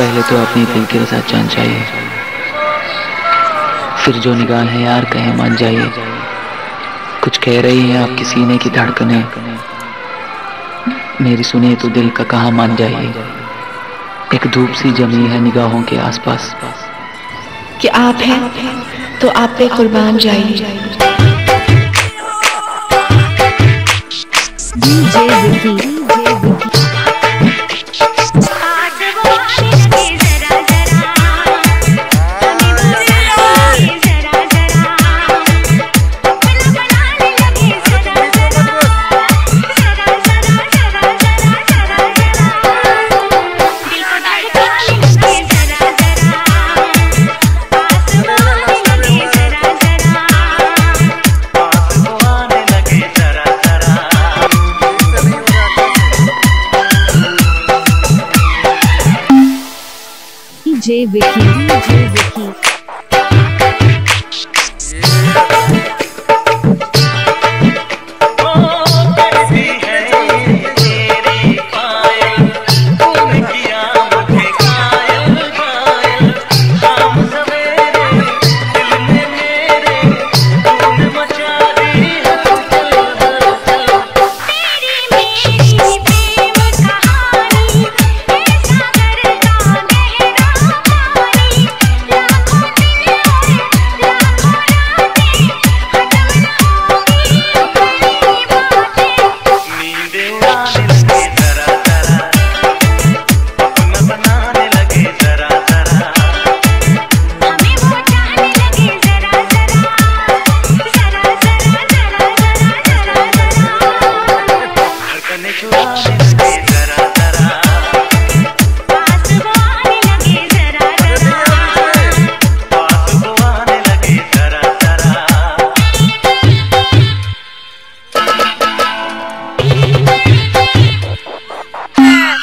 पहले तो अपनी दिल के साथ जान चाहिए फिर जो निगाह है यार कहे मान जाइए। कुछ कह रही है आपकी सीने की धड़कने। मेरी सुने तो दिल का कहा मान जाइए। एक धूप सी जमी है निगाहों के आसपास। कि आप हैं तो आप पे कुर्बान जाइए। DJ Vicky. Vicky DJ Vicky.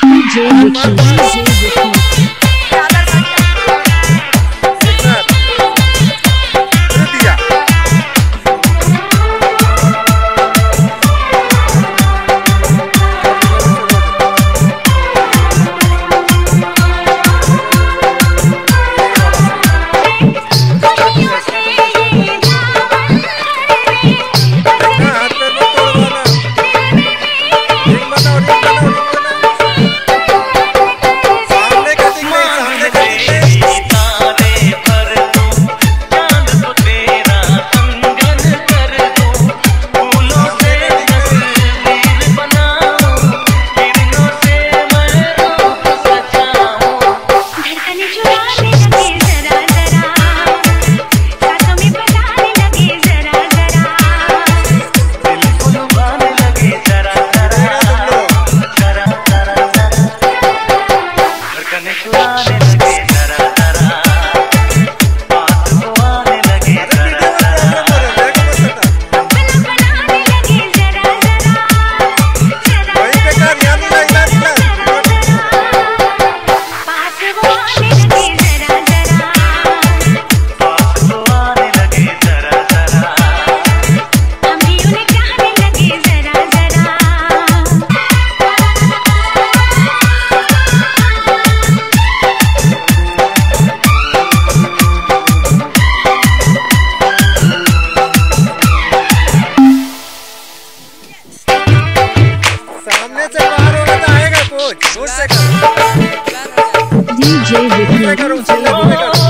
DJ Vicky. DJ Vicky. सामने DJ Ricky.